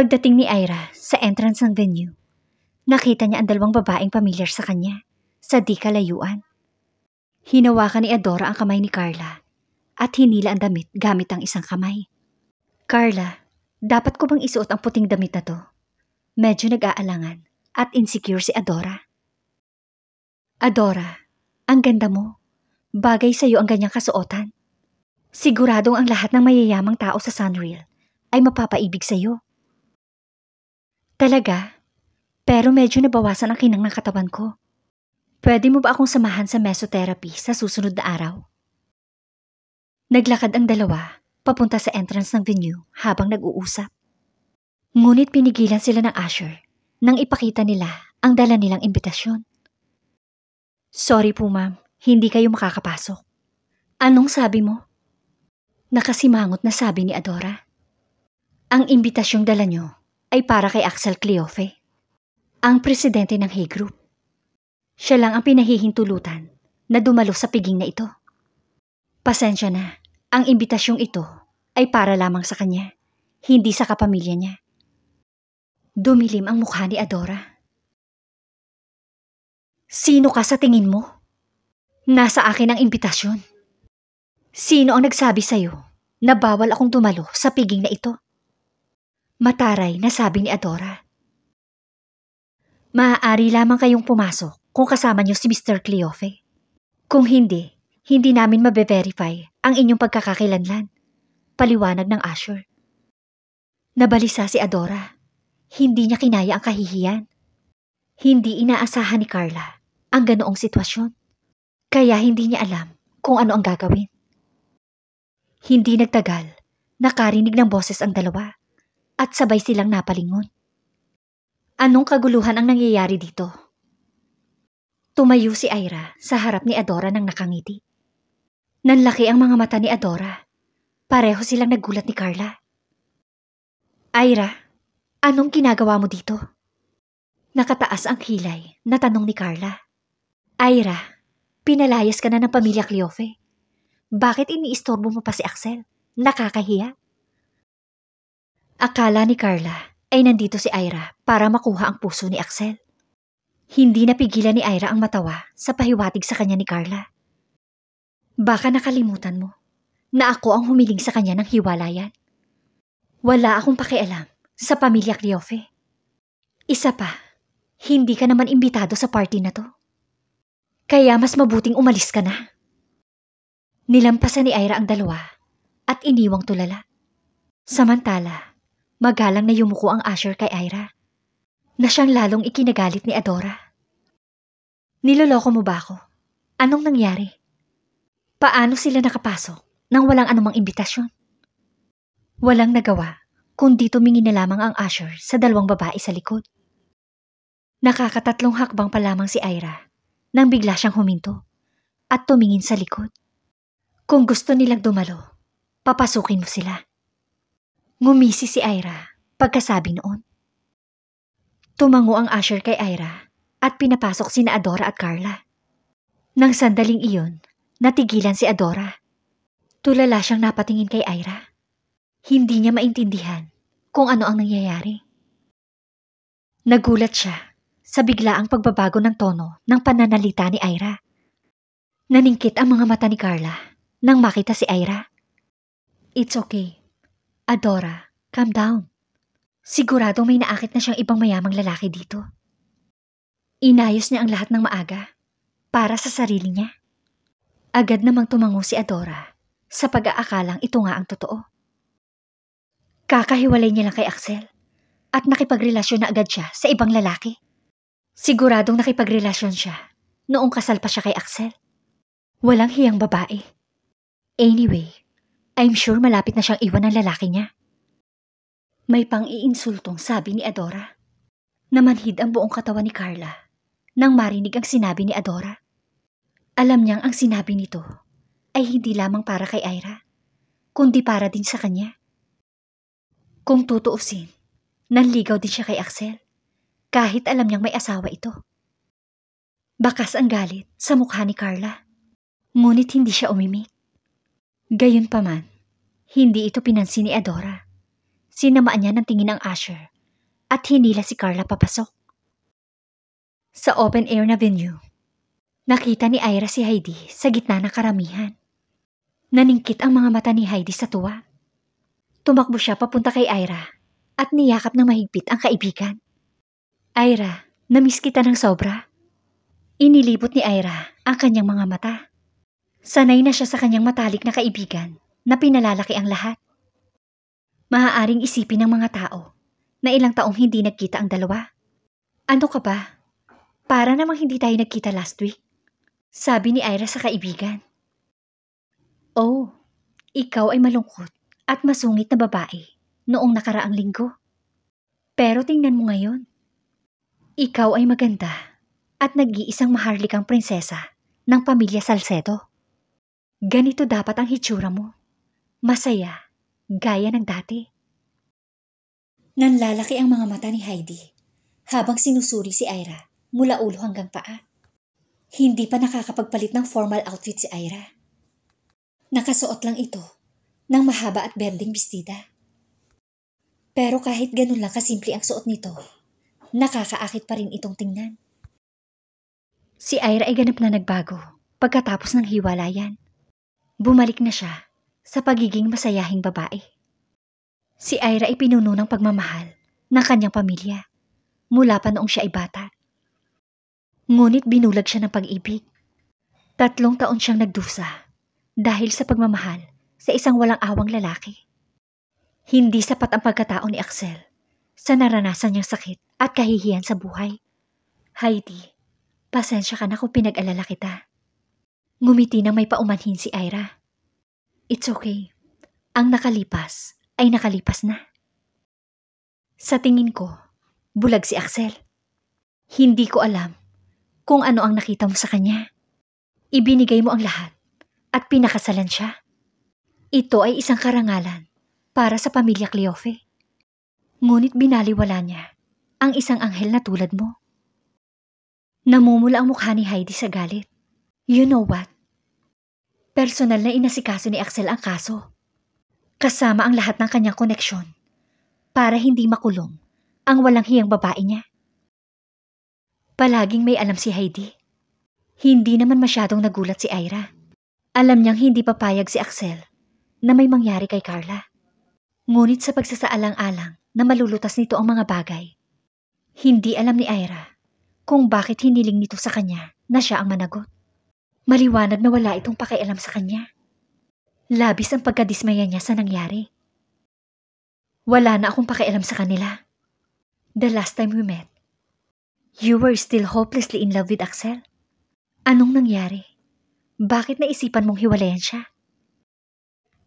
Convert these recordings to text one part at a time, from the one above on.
Pagdating ni Ira sa entrance ng venue, nakita niya ang dalawang babaeng pamilyar sa kanya sa di kalayuan. Hinawakan ni Adora ang kamay ni Carla at hinila ang damit gamit ang isang kamay. Carla, dapat ko bang isuot ang puting damit na to? Medyo nag-aalangan at insecure si Adora. Adora, ang ganda mo. Bagay sa'yo ang ganyang kasuotan. Siguradong ang lahat ng mayayamang tao sa Sunreal ay mapapaibig sa'yo. Talaga? Pero medyo nabawasan ang kinang ng katawan ko. Pwede mo ba akong samahan sa mesotherapy sa susunod na araw? Naglakad ang dalawa papunta sa entrance ng venue habang nag-uusap. Ngunit pinigilan sila ng Asher nang ipakita nila ang dala nilang imbitasyon. Sorry po ma'am, hindi kayo makakapasok. Anong sabi mo? Nakasimangot na sabi ni Adora. Ang imbitasyong dala nyo ay para kay Axel Cleofe, ang presidente ng Hay Group. Siya lang ang pinahihintulutan na dumalo sa piging na ito. Pasensya na, ang imbitasyong ito ay para lamang sa kanya, hindi sa kapamilya niya. Dumilim ang mukha ni Adora. Sino ka sa tingin mo? Nasa akin ang imbitasyon. Sino ang nagsabi sa'yo na bawal akong dumalo sa piging na ito? Mataray na sabi ni Adora. Maaari lamang kayong pumasok kung kasama niyo si Mr. Cleofe. Kung hindi, hindi namin mabe-verify ang inyong pagkakakilanlan. Paliwanag ng Asher. Nabalisa si Adora. Hindi niya kinaya ang kahihiyan. Hindi inaasahan ni Carla ang ganoong sitwasyon. Kaya hindi niya alam kung ano ang gagawin. Hindi nagtagal, nakarinig ng boses ang dalawa at sabay silang napalingon. Anong kaguluhan ang nangyayari dito? Tumayo si Ira sa harap ni Adora ng nakangiti. Nanlaki ang mga mata ni Adora. Pareho silang nagulat ni Carla. Ira, anong ginagawa mo dito? Nakataas ang kilay na tanong ni Carla. Ira, pinalayas ka na ng pamilya Cleofe. Bakit iniistorbo mo pa si Axel? Nakakahiya. Akala ni Carla ay nandito si Ira para makuha ang puso ni Axel. Hindi napigilan ni Ira ang matawa sa pahiwatig sa kanya ni Carla. Baka nakalimutan mo na ako ang humiling sa kanya ng hiwalayan. Wala akong pakialam sa pamilya Cleofe. Isa pa, hindi ka naman imbitado sa party na to. Kaya mas mabuting umalis ka na. Nilampasan ni Ira ang dalawa at iniwang tulala. Samantala, Magalang na yumuko ang Asher kay Ira, na siyang lalong ikinagalit ni Adora. Niloloko mo ba ako? Anong nangyari? Paano sila nakapasok nang walang anumang imbitasyon? Walang nagawa, kundi tumingin na lamang ang Asher sa dalawang babae sa likod. Nakakatatlong hakbang pa lamang si Ira nang bigla siyang huminto at tumingin sa likod. Kung gusto nilang dumalo, papasukin mo sila. Ngumisi si Ira pagkasabi noon. Tumango ang Asher kay Ira at pinapasok sina Adora at Carla. Nang sandaling iyon, natigilan si Adora. Tulala siyang napatingin kay Ira. Hindi niya maintindihan kung ano ang nangyayari. Nagulat siya sa biglaang pagbabago ng tono ng pananalita ni Ira. Naningkit ang mga mata ni Carla nang makita si Ira. It's okay. Adora, calm down. Siguradong may naakit na siyang ibang mayamang lalaki dito. Inayos niya ang lahat ng maaga para sa sarili niya. Agad namang tumango si Adora sa pag-aakalang ito nga ang totoo. Kakahiwalay niya lang kay Axel at nakipagrelasyon na agad siya sa ibang lalaki. Siguradong nakipagrelasyon siya noong kasal pa siya kay Axel. Walang hiyang babae. Anyway, I'm sure malapit na siyang iwan ng lalaki niya. May pang-iinsultong sabi ni Adora. Namanhid ang buong katawan ni Carla nang marinig ang sinabi ni Adora. Alam niyang ang sinabi nito ay hindi lamang para kay Ira, kundi para din sa kanya. Kung tutuusin, nanligaw din siya kay Axel, kahit alam niyang may asawa ito. Bakas ang galit sa mukha ni Carla, ngunit hindi siya umimik. Gayunpaman, hindi ito pinansin ni Adora. Sinamaan niya ng tingin ang Asher at hinila si Carla papasok. Sa open air na venue, nakita ni Ira si Heidi sa gitna ng karamihan. Naningkit ang mga mata ni Heidi sa tuwa. Tumakbo siya papunta kay Ira at niyakap ng mahigpit ang kaibigan. Ira, namiss kita ng sobra. Inilibot ni Ira ang kanyang mga mata. Sanay na siya sa kanyang matalik na kaibigan na pinalalaki ang lahat. Maaaring isipin ng mga tao na ilang taong hindi nagkita ang dalawa. Ano ka ba? Para namang hindi tayo nagkita last week. Sabi ni Ira sa kaibigan. Oh, ikaw ay malungkot at masungit na babae noong nakaraang linggo. Pero tingnan mo ngayon. Ikaw ay maganda at nag-iisang maharlikang prinsesa ng pamilya Salcedo. Ganito dapat ang hitsura mo. Masaya, gaya ng dati. Nanlalaki ang mga mata ni Heidi habang sinusuri si Ira mula ulo hanggang paa. Hindi pa nakakapagpalit ng formal outfit si Ira. Nakasuot lang ito ng mahaba at berding bestida. Pero kahit ganun lang kasimple ang suot nito, nakakaakit pa rin itong tingnan. Si Ira ay ganap na nagbago pagkatapos ng hiwalayan. Bumalik na siya sa pagiging masayahing babae. Si Ira ay pinuno ng pagmamahal ng kanyang pamilya mula pa noong siya ay bata. Ngunit binulag siya ng pag-ibig. Tatlong taon siyang nagdusa dahil sa pagmamahal sa isang walang awang lalaki. Hindi sapat ang pagkatao ni Axel sa naranasan niyang sakit at kahihiyan sa buhay. Heidi, pasensya ka na kung pinag-alala kita. Ngumiti nang may paumanhin si Ira. It's okay. Ang nakalipas ay nakalipas na. Sa tingin ko, bulag si Axel. Hindi ko alam kung ano ang nakita mo sa kanya. Ibinigay mo ang lahat at pinakasalan siya. Ito ay isang karangalan para sa pamilya Cleofe. Ngunit binaliwala niya ang isang anghel na tulad mo. Namumula ang mukha ni Heidi sa galit. You know what? Personal na inasikaso ni Axel ang kaso kasama ang lahat ng kanyang koneksyon para hindi makulong ang walang hiyang babae niya. Palaging may alam si Heidi. Hindi naman masyadong nagulat si Ira. Alam niyang hindi papayag si Axel na may mangyari kay Carla. Ngunit sa pagsasaalang-alang na malulutas nito ang mga bagay, hindi alam ni Ira kung bakit hiniling nito sa kanya na siya ang managot. Maliwanag na wala itong pakialam sa kanya. Labis ang pagkadismaya niya sa nangyari. Wala na akong pakialam sa kanila. The last time we met, you were still hopelessly in love with Axel. Anong nangyari? Bakit naisipan mong hiwalayan siya?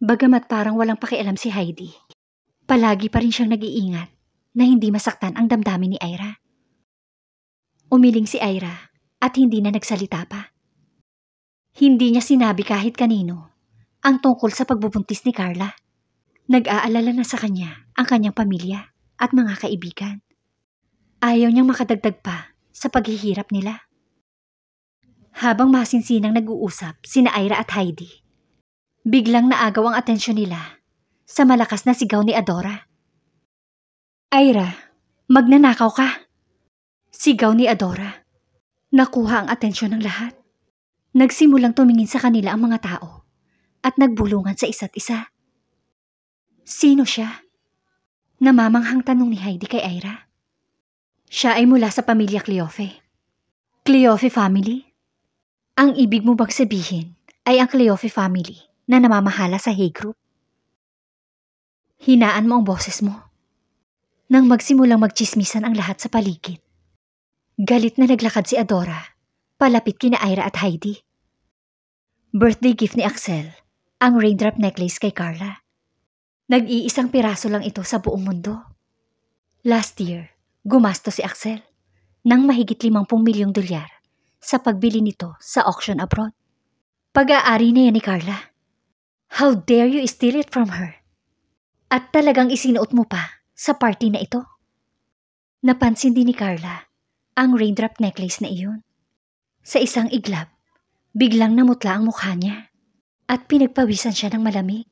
Bagamat parang walang pakialam si Heidi, palagi pa rin siyang nag-iingat na hindi masaktan ang damdamin ni Ira. Umiling si Ira at hindi na nagsalita pa. Hindi niya sinabi kahit kanino ang tungkol sa pagbubuntis ni Carla. Nag-aalala na sa kanya ang kanyang pamilya at mga kaibigan. Ayaw niyang makadagdag pa sa paghihirap nila. Habang masinsinang nag-uusap sina Ira at Heidi, biglang naagaw ang atensyon nila sa malakas na sigaw ni Adora. Ira, magnanakaw ka! Sigaw ni Adora. Nakuha ang atensyon ng lahat. Nagsimulang tumingin sa kanila ang mga tao at nagbulungan sa isa't isa. Sino siya? Namamanghang tanong ni Heidi kay Ira. Siya ay mula sa pamilya Cleofe. Cleofe family? Ang ibig mo bang sabihin ay ang Cleofe family na namamahala sa Hay Group? Hinaan mo ang boses mo. Nang magsimulang magchismisan ang lahat sa paligid. Galit na naglakad si Adora, palapit kina Ira at Heidi. Birthday gift ni Axel ang raindrop necklace kay Carla. Nag-iisang piraso lang ito sa buong mundo. Last year, gumasto si Axel ng mahigit 50 milyong dolyar sa pagbili nito sa auction abroad. Pag-aari na yan ni Carla. How dare you steal it from her? At talagang isinuot mo pa sa party na ito? Napansin din ni Carla ang raindrop necklace na iyon. Sa isang iglap, biglang namutla ang mukha niya at pinagpawisan siya ng malamig.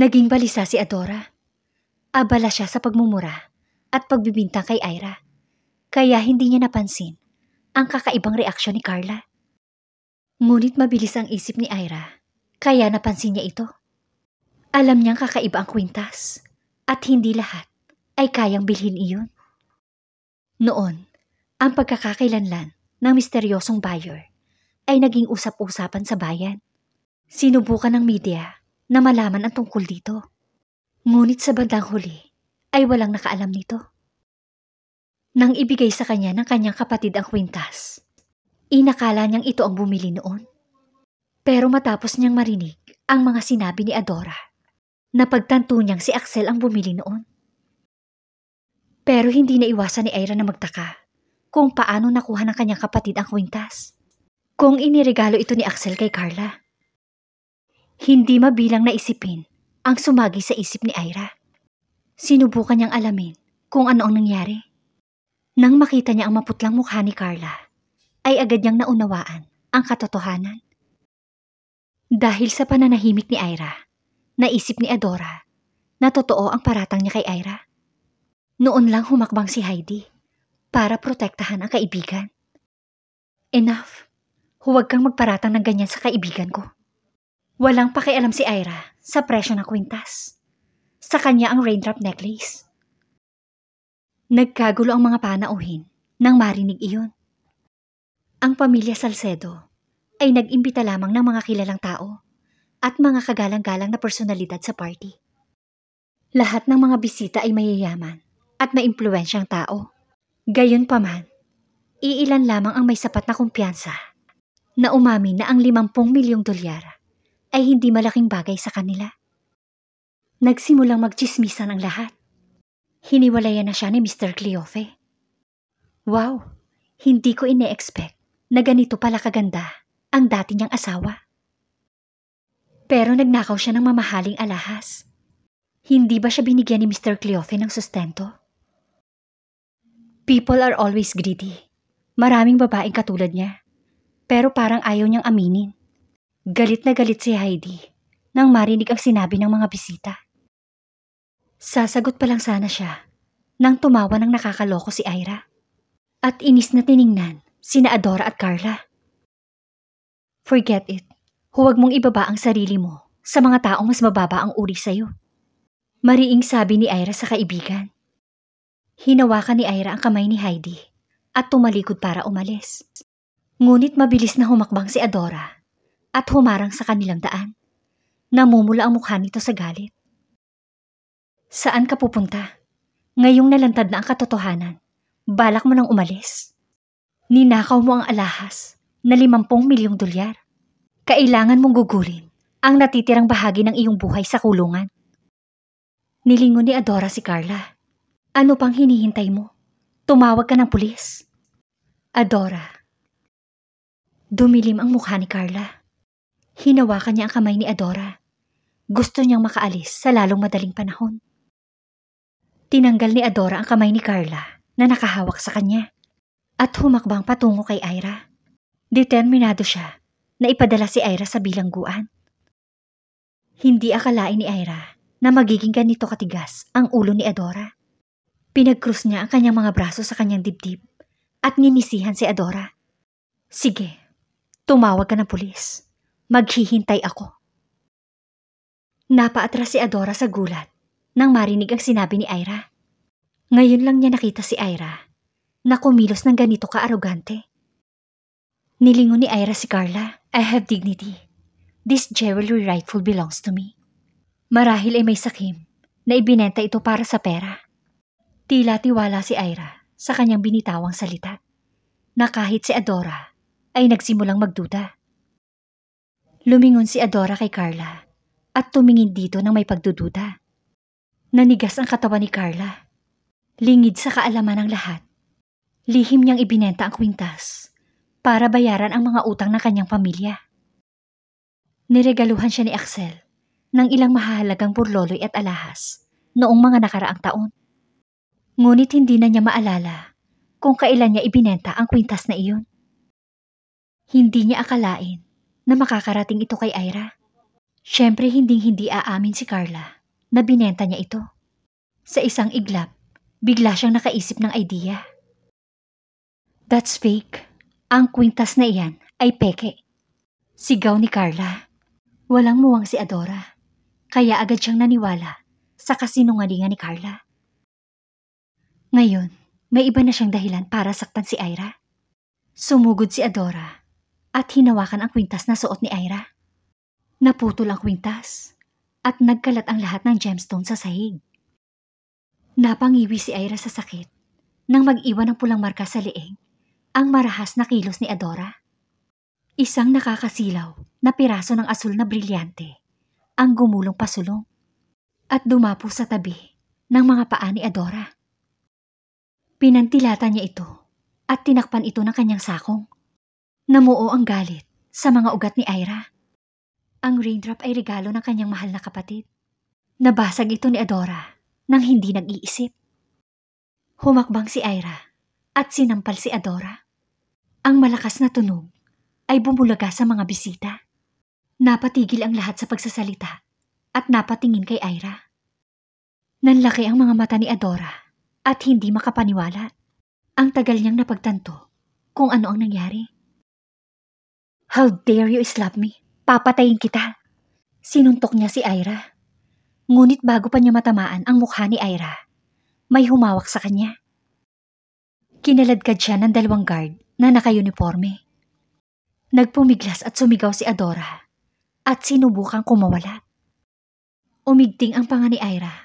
Naging balisa si Adora. Abala siya sa pagmumura at pagbibintang kay Ira. Kaya hindi niya napansin ang kakaibang reaksyon ni Carla. Ngunit mabilis ang isip ni Ira, kaya napansin niya ito. Alam niyang kakaiba ang kwintas at hindi lahat ay kayang bilhin iyon. Noon, ang pagkakakilanlan ng misteryosong buyer ay naging usap-usapan sa bayan. Sinubukan ng media na malaman ang tungkol dito. Ngunit sa bandang huli ay walang nakaalam nito. Nang ibigay sa kanya ng kanyang kapatid ang kwintas, inakala niyang ito ang bumili noon. Pero matapos niyang marinig ang mga sinabi ni Adora, napagtanto niyang si Axel ang bumili noon. Pero hindi na iwasan ni Ira na magtaka kung paano nakuha ng kanyang kapatid ang kwintas. Kung iniregalo ito ni Axel kay Carla. Hindi mabilang na isipin ang sumagi sa isip ni Ira. Sinubukan niyang alamin kung ano ang nangyari. Nang makita niya ang maputlang mukha ni Carla, ay agad niyang naunawaan ang katotohanan. Dahil sa pananahimik ni Ira, naisip ni Adora na totoo ang paratang niya kay Ira. Noon lang humakbang si Heidi para protektahan ang kaibigan. Enough. Huwag kang magparatang ng ganyan sa kaibigan ko. Walang pakialam si Ira sa presyo ng kwintas. Sa kanya ang raindrop necklace. Nagkagulo ang mga panauhin nang marinig iyon. Ang pamilya Salcedo ay nag-imbita lamang ng mga kilalang tao at mga kagalang-galang na personalidad sa party. Lahat ng mga bisita ay mayayaman at maimpluwensyang tao. Gayon pa man, iilan lamang ang may sapat na kumpiyansa na umamin na ang 50 milyong dolyar ay hindi malaking bagay sa kanila. Nagsimulang magchismisan ang lahat. Hiniwalayan na siya ni Mr. Cleofe. Wow, hindi ko ine-expect na ganito pala kaganda ang dati niyang asawa. Pero nagnakaw siya ng mamahaling alahas. Hindi ba siya binigyan ni Mr. Cleofe ng sustento? People are always greedy. Maraming babaeng katulad niya. Pero parang ayaw niyang aminin. Galit na galit si Heidi nang marinig ang sinabi ng mga bisita. Sasagot pa lang sana siya nang tumawa ng nakakaloko si Ira. At inis na tiningnan sina Adora at Carla. Forget it. Huwag mong ibaba ang sarili mo sa mga taong mas mababa ang uri sa'yo. Mariing sabi ni Ira sa kaibigan. Hinawakan ni Ira ang kamay ni Heidi at tumalikod para umalis. Ngunit mabilis na humakbang si Adora at humarang sa kanilang daan. Namumula ang mukha nito sa galit. Saan ka pupunta? Ngayong nalantad na ang katotohanan, balak mo nang umalis. Ninakaw mo ang alahas na limampung milyong dolyar. Kailangan mong gugulin ang natitirang bahagi ng iyong buhay sa kulungan. Nilingon ni Adora si Carla ano pang hinihintay mo? Tumawag ka ng pulis. Adora. Dumilim ang mukha ni Carla. Hinawakan niya ang kamay ni Adora. Gusto niyang makaalis sa lalong madaling panahon. Tinanggal ni Adora ang kamay ni Carla na nakahawak sa kanya at humakbang patungo kay Ira. Determinado siya na ipadala si Ira sa bilangguan. Hindi akalain ni Ira na magiging ganito katigas ang ulo ni Adora. Pinagkrus niya ang kanyang mga braso sa kanyang dibdib at ninisihan si Adora. Sige, tumawag ka ng pulis. Maghihintay ako. Napaatras si Adora sa gulat nang marinig ang sinabi ni Ira. Ngayon lang niya nakita si Ira na kumilos ng ganito ka-arogante. Nilingon ni Ira si Carla, I have dignity. This jewelry rightful belongs to me. Marahil ay may sakim na ibinenta ito para sa pera. Tila tiwala si Ira sa kanyang binitawang salita na kahit si Adora ay nagsimulang magduda. Lumingon si Adora kay Carla at tumingin dito ng may pagdududa. Nanigas ang katawan ni Carla. Lingid sa kaalaman ng lahat. Lihim niyang ibinenta ang kwintas para bayaran ang mga utang ng kanyang pamilya. Niregaluhan siya ni Axel ng ilang mahalagang burloloy at alahas noong mga nakaraang taon. Ngunit hindi na niya maalala kung kailan niya ibinenta ang kwintas na iyon. Hindi niya akalain na makakarating ito kay Ira. Siyempre hindi hindi aamin si Carla na binenta niya ito. Sa isang iglap, bigla siyang nakaisip ng idea. That's fake. Ang kwintas na iyan ay peke. Sigaw ni Carla. Walang muwang si Adora. Kaya agad siyang naniwala sa kasinungalingan ni Carla. Ngayon, may iba na siyang dahilan para saktan si Ira. Sumugod si Adora at hinawakan ang kwintas na suot ni Ira. Naputol ang kwintas at nagkalat ang lahat ng gemstone sa sahig. Napangiwi si Ira sa sakit nang mag-iwan ng pulang marka sa leeg ang marahas na kilos ni Adora. Isang nakakasilaw na piraso ng asul na brilyante ang gumulong pasulong at dumapo sa tabi ng mga paa ni Adora. Pinantilata niya ito at tinakpan ito ng kanyang sakong. Namuo ang galit sa mga ugat ni Ira. Ang raindrop ay regalo ng kanyang mahal na kapatid. Nabasag ito ni Adora nang hindi nag-iisip. Humakbang si Ira at sinampal si Adora. Ang malakas na tunog ay bumulaga sa mga bisita. Napatigil ang lahat sa pagsasalita at napatingin kay Ira. Nanlaki ang mga mata ni Adora at hindi makapaniwala. Ang tagal niyang napagtanto kung ano ang nangyari. How dare you slap me? Papatayin kita. Sinuntok niya si Ira. Ngunit bago pa niya matamaan ang mukha ni Ira, may humawak sa kanya. Kinaladkad siya ng dalawang guard na nakayuniforme. Nagpumiglas at sumigaw si Adora at sinubukang kumawala. Umigting ang panga ni Ira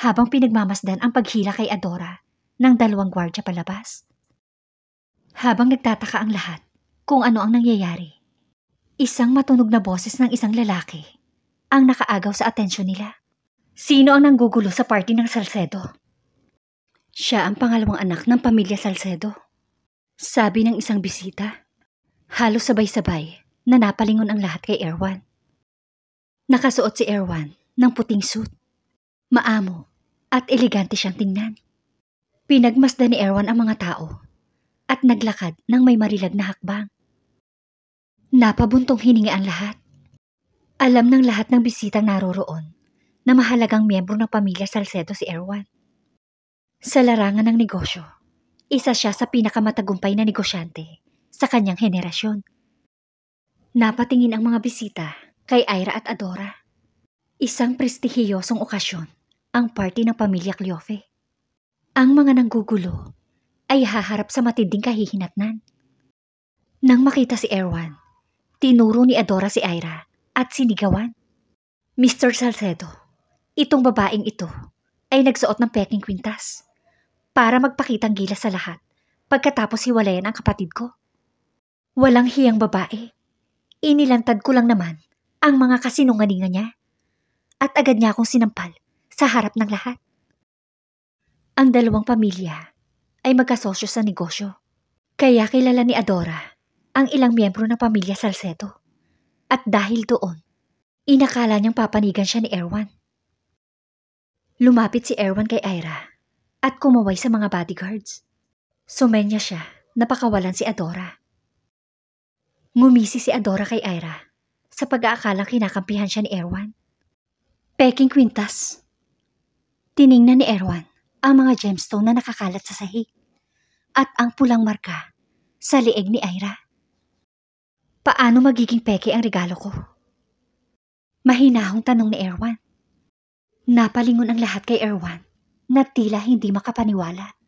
habang pinagmamasdan ang paghila kay Adora ng dalawang gwardya palabas. Habang nagtataka ang lahat kung ano ang nangyayari, isang matunog na boses ng isang lalaki ang nakaagaw sa atensyon nila. Sino ang nanggugulo sa party ng Salcedo? Siya ang pangalawang anak ng pamilya Salcedo. Sabi ng isang bisita. Halos sabay-sabay na napalingon ang lahat kay Erwan. Nakasuot si Erwan ng puting suit. Maamo at elegante siyang tingnan. Pinagmasdan ni Erwan ang mga tao at naglakad ng may marilag na hakbang. Napabuntong hininga ang lahat. Alam ng lahat ng bisitang naroroon na mahalagang miyembro ng pamilya Salcedo si Erwan. Sa larangan ng negosyo, isa siya sa pinakamatagumpay na negosyante sa kanyang henerasyon. Napatingin ang mga bisita kay Ira at Adora. Isang prestihiyosong okasyon ang party ng pamilya Cleofe. Ang mga nanggugulo ay haharap sa matinding kahihinatnan. Nang makita si Erwan, tinuro ni Adora si Ira at sinigawan. Mr. Salcedo, Itong babaeng ito ay nagsuot ng peking kwintas para magpakitang gila sa lahat pagkatapos hiwalayan ang kapatid ko. Walang hiyang babae. Inilantad ko lang naman ang mga kasinungalingan niya at agad niya akong sinampal sa harap ng lahat. Ang dalawang pamilya ay magkasosyo sa negosyo. Kaya kilala ni Adora ang ilang miyembro ng pamilya Salcedo. At dahil doon, inakala niyang papanigan siya ni Erwan. Lumapit si Erwan kay Ira at kumaway sa mga bodyguards. Sumenya siya na pakawalan si Adora. Ngumisi si Adora kay Ira sa pag-aakalang kinakampihan siya ni Erwan. Peking kwintas. Tiningnan ni Erwan ang mga gemstone na nakakalat sa sahig at ang pulang marka sa lieg ni Ira. Paano magiging peke ang regalo ko? Mahinahong tanong ni Erwan. Napalingon ang lahat kay Erwan na tila hindi makapaniwala.